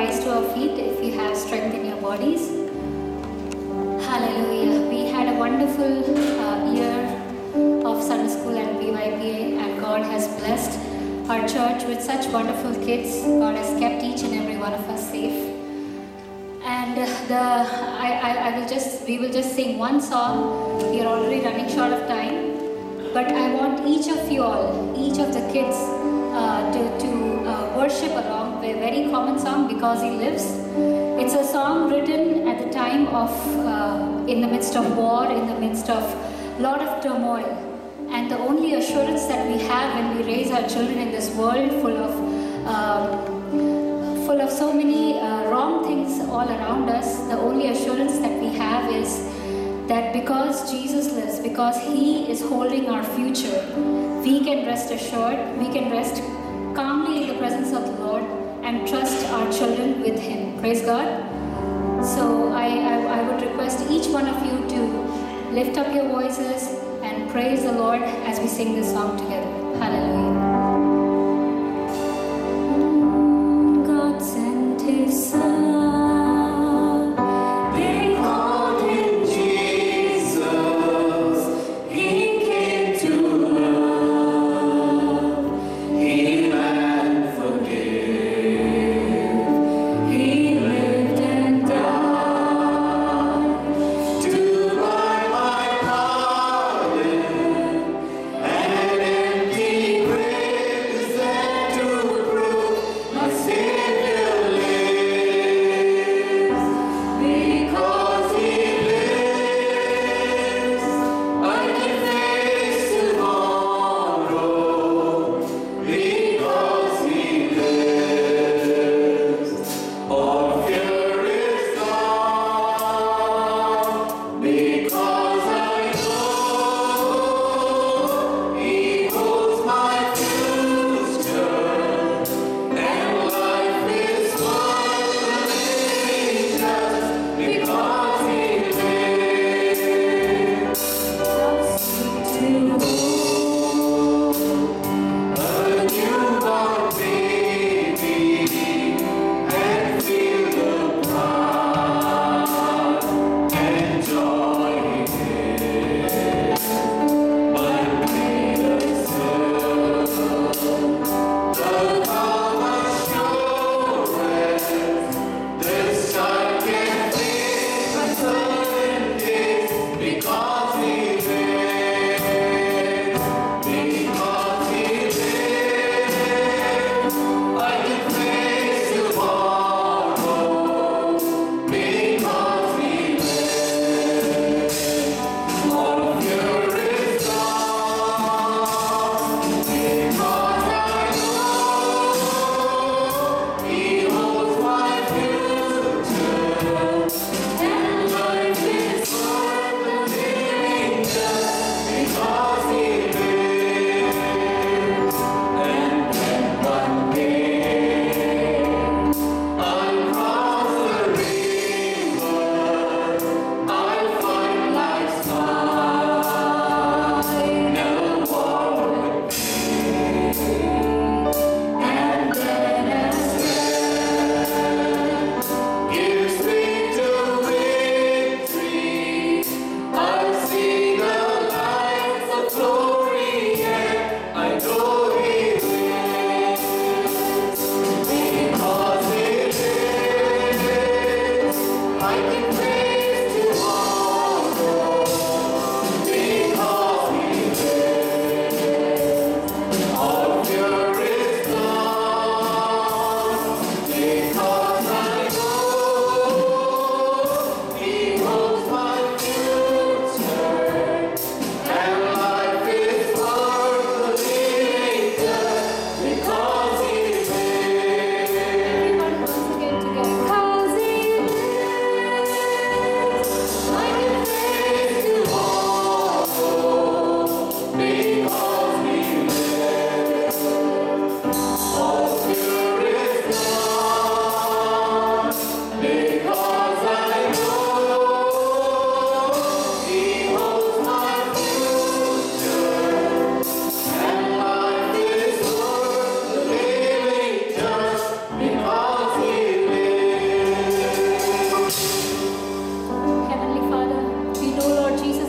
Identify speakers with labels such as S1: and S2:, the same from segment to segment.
S1: rise to our feet if you have strength in your bodies. Hallelujah. We had a wonderful uh, year of Sunday school and PYPA, and God has blessed our church with such wonderful kids. God has kept each and every one of us safe. And uh, the I, I, I will just we will just sing one song. We are already running short of time, but I want each of you all, each of the kids, uh, to to worship along. A very common song because He lives. It's a song written at the time of uh, in the midst of war, in the midst of a lot of turmoil, and the only assurance that we have when we raise our children in this world full of um, full of so many uh, wrong things all around us, the only assurance that we have is that because Jesus lives, because He is holding our future, we can rest assured, we can rest calmly in the presence of the Lord and trust our children with Him. Praise God. So I, I, I would request each one of you to lift up your voices and praise the Lord as we sing this song together. Hallelujah.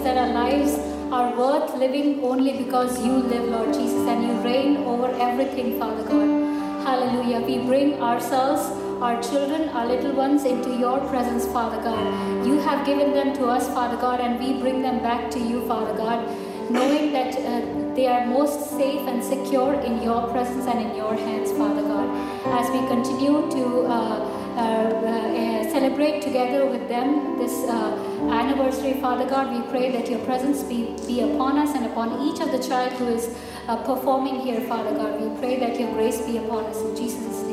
S1: that our lives are worth living only because you live, Lord Jesus, and you reign over everything, Father God. Hallelujah. We bring ourselves, our children, our little ones into your presence, Father God. You have given them to us, Father God, and we bring them back to you, Father God, knowing that uh, they are most safe and secure in your presence and in your hands, Father God. As we continue to uh, uh, uh, celebrate together with them this anniversary, Father God, we pray that your presence be, be upon us and upon each of the child who is performing here, Father God. We pray that your grace be upon us in Jesus'